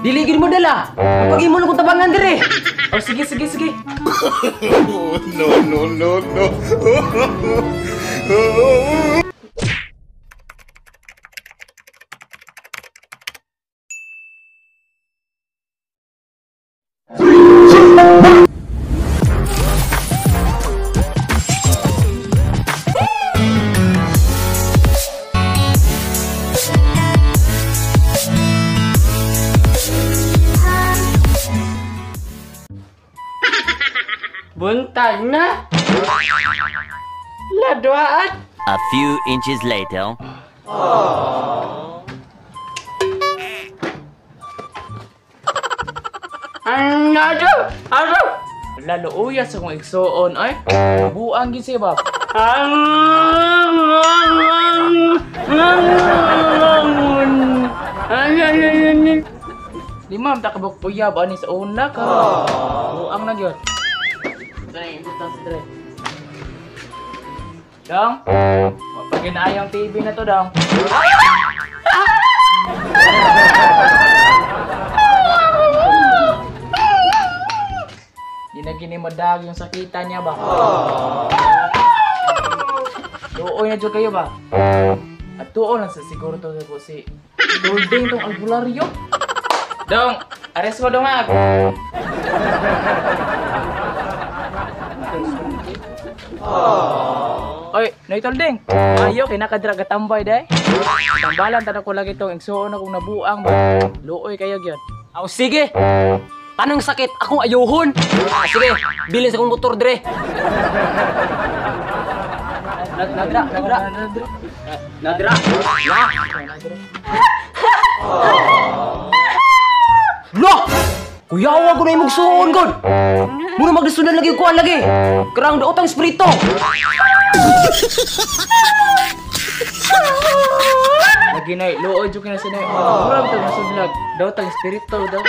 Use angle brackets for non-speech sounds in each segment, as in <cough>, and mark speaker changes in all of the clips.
Speaker 1: Diligid mo dala. Pag mo kong tabangan dire. <laughs>
Speaker 2: Oh, sige, sige, sige.
Speaker 3: no, no, no, no.
Speaker 2: Buntag na. Ladwaan.
Speaker 4: A few inches later.
Speaker 2: Ang nado! Ano? Lalo uya sa kong igsoon ay. Buang ba? Limam ta kabuk uyab ani sa una ka. Buang na gyud. Dai butang sa dire. Dong. Pag ginayang TV na to, dong. Di na gini madag yung sakitan niya ba? Tuoy na dyan kayo ba? At tuon lang sa siguro to sa si Golding tong albularyo. Dong, ares mo dong ha. Oy, naitol ding. Ayo kay tambay day. Tambalan tanong ko lagi tong igsuon akong nabuang ba. Luoy kayo gyud.
Speaker 1: Aw sige. Tanong sakit, akong ayuhon. Ah, sige, bilin sa kong motor dire. Nadra, nadra. Nadra. Ya. Lo! Kuyawa ko na yung magsuon, God! Muna magdasunan lagi kuan lagi! Karang daotang espiritu!
Speaker 2: Lagi na luoy jud kina sinay. Murag to nasudlag. Daw tang espiritu daw.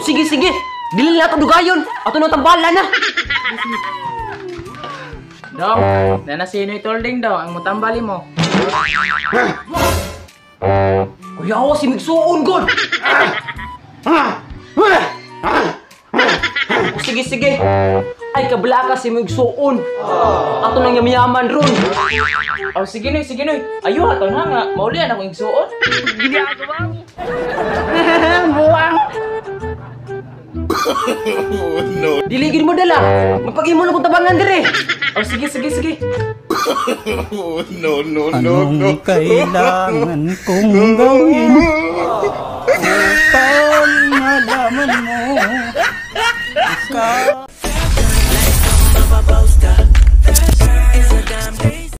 Speaker 1: Sige, sige! Dili na ito dugayon! Ato na tambala na!
Speaker 2: Dong, na sino itolding daw ang mutambali mo.
Speaker 1: Kuyawa si Migsuon, God! Sige, sige! Ay, kabla ka si Migsuon! Ato nang yamayaman ron!
Speaker 2: Oh, sige noy, sige noy. Ayo ato na nga, maulian ako igsuon. <laughs> Buang.
Speaker 3: Oh, no.
Speaker 1: Diligid mo dala! Magpag-imo na kong tabangan dire!
Speaker 2: Oh, sige, sige, sige. <laughs>
Speaker 3: Oh, no, no, no, no.
Speaker 5: Anong kailangan kong gawin <laughs> Não.